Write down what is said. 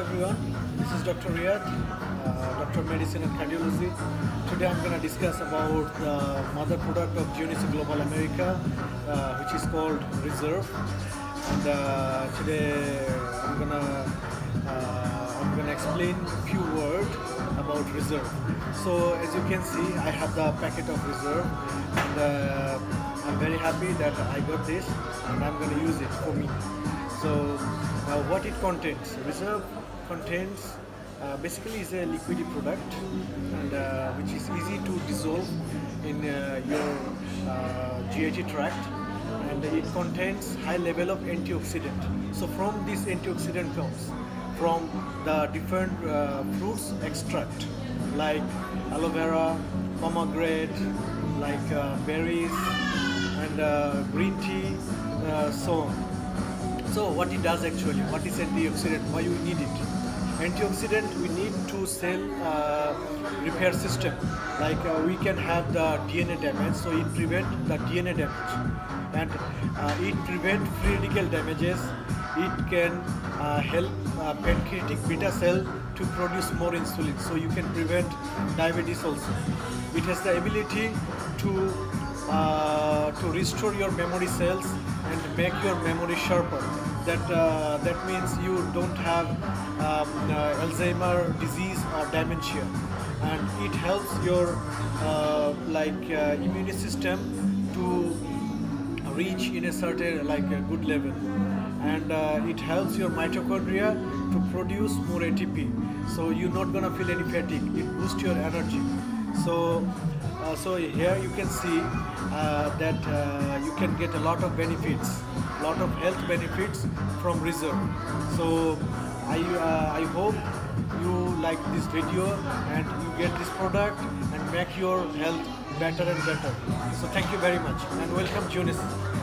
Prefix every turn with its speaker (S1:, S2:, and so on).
S1: everyone. This is Dr. Riyed, uh, Doctor of Medicine and Cardiology. Today I'm going to discuss about the mother product of Jeunesse Global America, uh, which is called Reserve. And uh, today I'm going to uh, I'm going to explain a few words about Reserve. So as you can see, I have the packet of Reserve, and uh, I'm very happy that I got this, and I'm going to use it for me. So uh, what it contains? Reserve contains uh, basically is a liquidy product and uh, which is easy to dissolve in uh, your uh, tract and it contains high level of antioxidant. So from this antioxidant comes from the different uh, fruits extract like aloe vera, pomegranate, like uh, berries and uh, green tea, so on. So what it does actually, what is antioxidant, why we need it? Antioxidant we need to cell uh, repair system. Like uh, we can have the DNA damage, so it prevent the DNA damage, and uh, it prevent free radical damages. It can uh, help uh, pancreatic beta cell to produce more insulin, so you can prevent diabetes also. It has the ability to uh, to restore your memory cells and make your memory sharper. That uh, that means you don't have um, uh, Alzheimer disease or dementia, and it helps your uh, like uh, immune system to reach in a certain like a good level, and it helps your mitochondria to produce more ATP. So you're not gonna feel any fatigue. It boosts your energy. So uh, so here you can see uh, that uh, you can get a lot of benefits, a lot of health benefits from Reserve. So I uh, I hope you like this video and you get this product and make your health better and better. So thank you very much and welcome Jeunesse.